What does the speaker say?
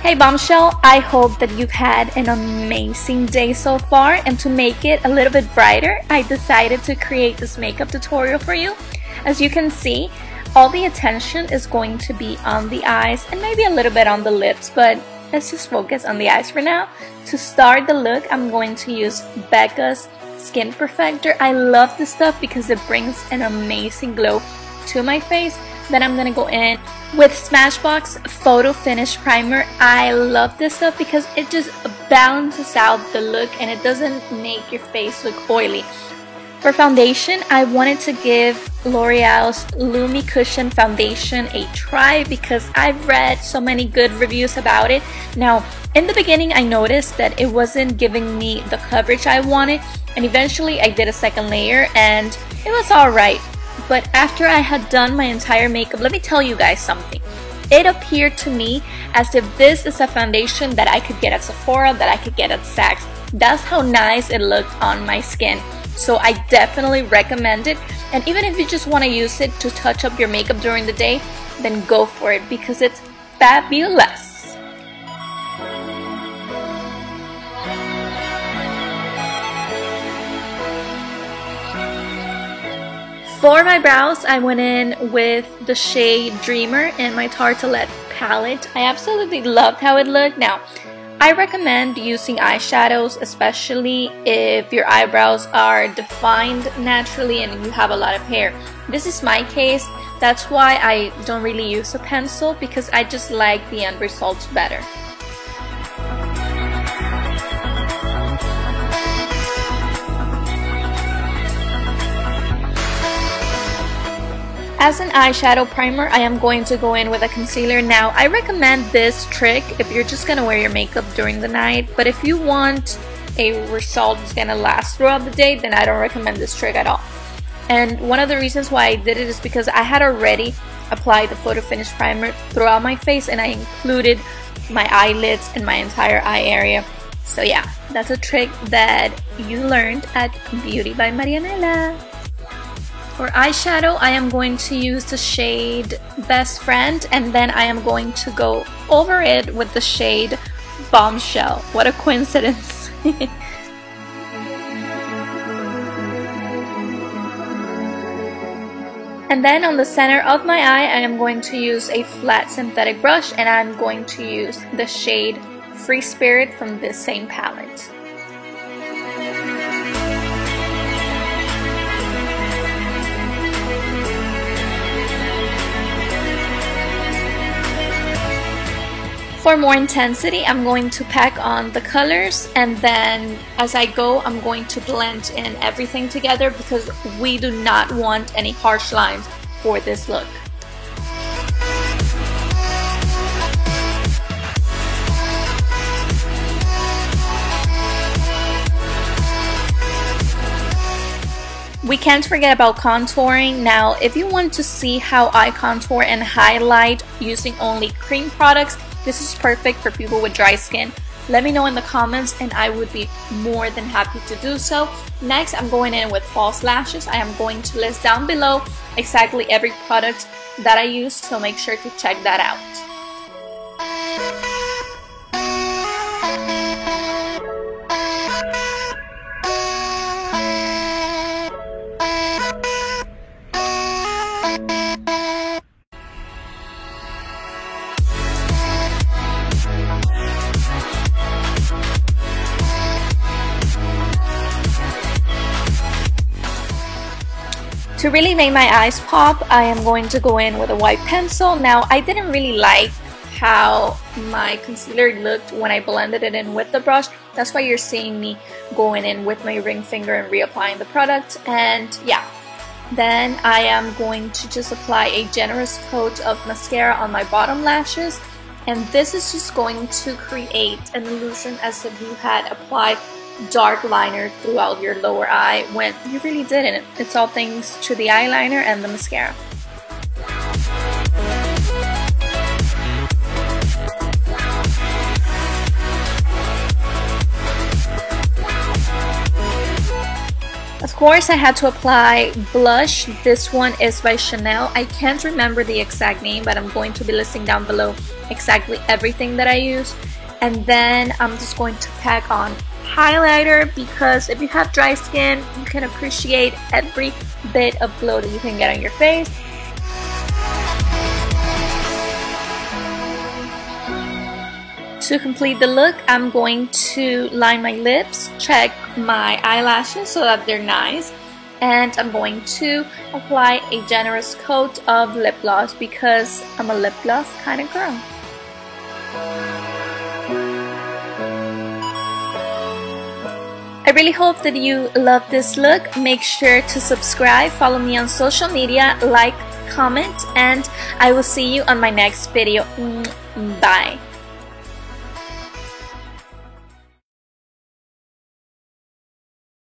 Hey Bombshell, I hope that you've had an amazing day so far and to make it a little bit brighter, I decided to create this makeup tutorial for you. As you can see, all the attention is going to be on the eyes and maybe a little bit on the lips, but let's just focus on the eyes for now. To start the look, I'm going to use Becca's Skin Perfector. I love this stuff because it brings an amazing glow to my face. Then I'm gonna go in with Smashbox Photo Finish Primer. I love this stuff because it just balances out the look and it doesn't make your face look oily. For foundation, I wanted to give L'Oreal's Lumi Cushion Foundation a try because I've read so many good reviews about it. Now, in the beginning, I noticed that it wasn't giving me the coverage I wanted, and eventually I did a second layer and it was alright. But after I had done my entire makeup, let me tell you guys something. It appeared to me as if this is a foundation that I could get at Sephora, that I could get at Saks. That's how nice it looked on my skin. So I definitely recommend it. And even if you just want to use it to touch up your makeup during the day, then go for it because it's fabulous. For my brows, I went in with the shade Dreamer in my Tartelette palette. I absolutely loved how it looked. Now, I recommend using eyeshadows, especially if your eyebrows are defined naturally and you have a lot of hair. This is my case. That's why I don't really use a pencil because I just like the end results better. As an eyeshadow primer, I am going to go in with a concealer. Now, I recommend this trick if you're just going to wear your makeup during the night. But if you want a result that's going to last throughout the day, then I don't recommend this trick at all. And one of the reasons why I did it is because I had already applied the Photo Finish Primer throughout my face and I included my eyelids and my entire eye area. So yeah, that's a trick that you learned at Beauty by Marianela. For eyeshadow, I am going to use the shade Best Friend and then I am going to go over it with the shade Bombshell. What a coincidence. and then on the center of my eye, I am going to use a flat synthetic brush and I'm going to use the shade Free Spirit from this same palette. For more intensity, I'm going to pack on the colors and then as I go, I'm going to blend in everything together because we do not want any harsh lines for this look. We can't forget about contouring. Now, if you want to see how I contour and highlight using only cream products, this is perfect for people with dry skin. Let me know in the comments and I would be more than happy to do so. Next, I'm going in with false lashes. I am going to list down below exactly every product that I use, so make sure to check that out. To really make my eyes pop, I am going to go in with a white pencil. Now, I didn't really like how my concealer looked when I blended it in with the brush. That's why you're seeing me going in with my ring finger and reapplying the product. And yeah, then I am going to just apply a generous coat of mascara on my bottom lashes. And this is just going to create an illusion as if you had applied dark liner throughout your lower eye when you really didn't. It's all thanks to the eyeliner and the mascara. Let's course, I had to apply blush. This one is by Chanel. I can't remember the exact name, but I'm going to be listing down below exactly everything that I use. And then I'm just going to pack on highlighter because if you have dry skin, you can appreciate every bit of glow that you can get on your face. To complete the look, I'm going to line my lips, check my eyelashes so that they're nice, and I'm going to apply a generous coat of lip gloss because I'm a lip gloss kind of girl. Really hope that you love this look. Make sure to subscribe, follow me on social media, like, comment, and I will see you on my next video. Mm, bye.